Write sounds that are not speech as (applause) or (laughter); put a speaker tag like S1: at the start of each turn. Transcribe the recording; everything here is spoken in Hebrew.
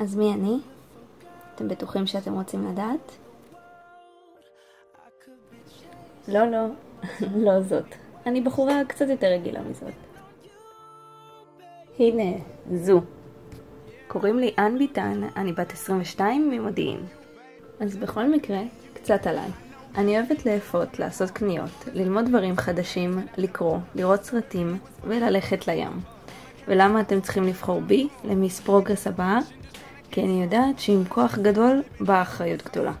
S1: אז מי אני? אתם בטוחים שאתם רוצים לדעת? לא, לא, (laughs) לא זאת. אני בחורה קצת יותר רגילה מזאת. הנה, זו. קוראים לי אן ביטן, אני בת 22 ממודיעין. אז בכל מקרה, קצת עליי. אני אוהבת לאפות, לעשות קניות, ללמוד דברים חדשים, לקרוא, לראות סרטים וללכת לים. ולמה אתם צריכים לבחור בי, ל Miss Progress הבאה? כי אני יודעת שעם כוח גדול באה אחריות גדולה.